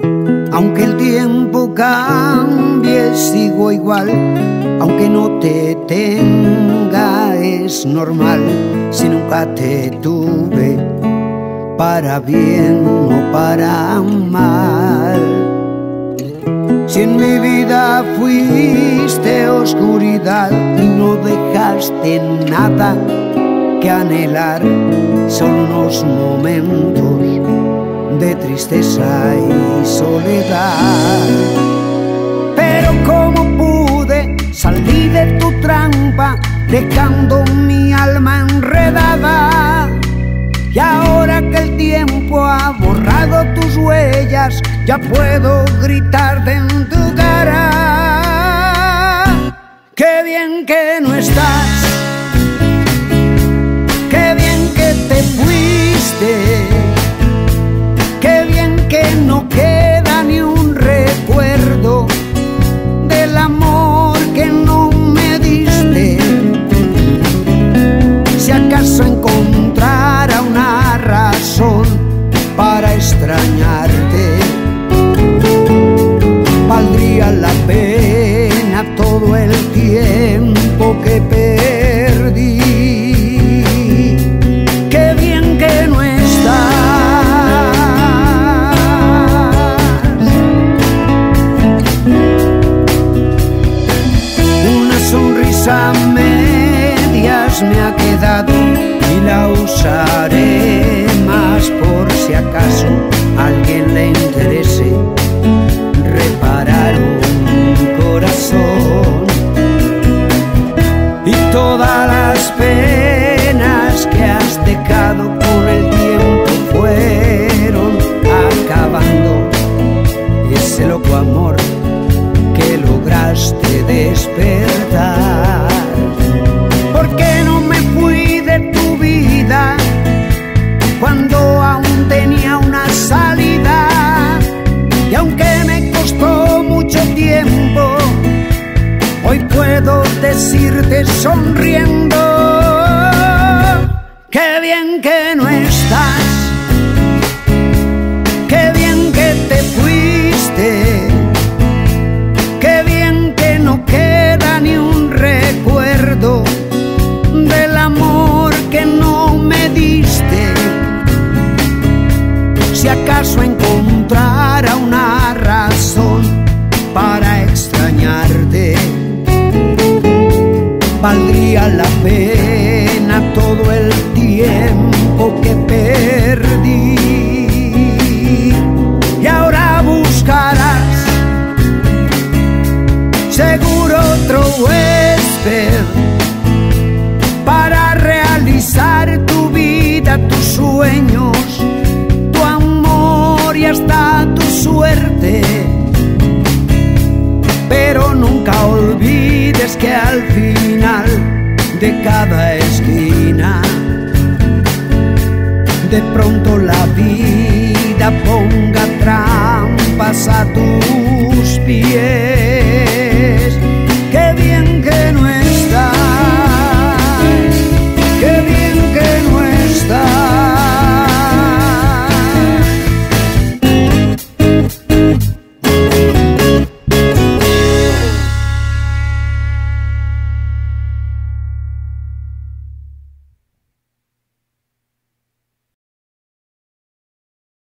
Aunque el tiempo cambie, sigo igual. Aunque no te tenga, es normal. Si nunca te tuve, para bien o para mal. Si en mi vida fuiste oscuridad y no dejaste nada que anhelar, son unos momentos de tristeza y soledad. Pero como pude salir de tu trampa, dejando mi alma enredada. Y ahora que el tiempo ha borrado tus huellas, ya puedo gritarte en tu cara. Qué bien que no estás, me ha quedado y la usaré más por si acaso a alguien le interese reparar un corazón y todas las penas que has dejado con el tiempo fueron acabando ese loco amor que lograste despertar. Decirte sonriendo, qué bien que no estás, qué bien que te fuiste, qué bien que no queda ni un recuerdo del amor que no me diste. Si acaso encontrara una razón para extrañarte, valdría la pena todo el tiempo que perdí. Y ahora buscarás seguro otro huésped para realizar tu vida, tus sueños hasta tu suerte. Pero nunca olvides que al final de cada esquina, de pronto la vida ponga trampas a tus pies.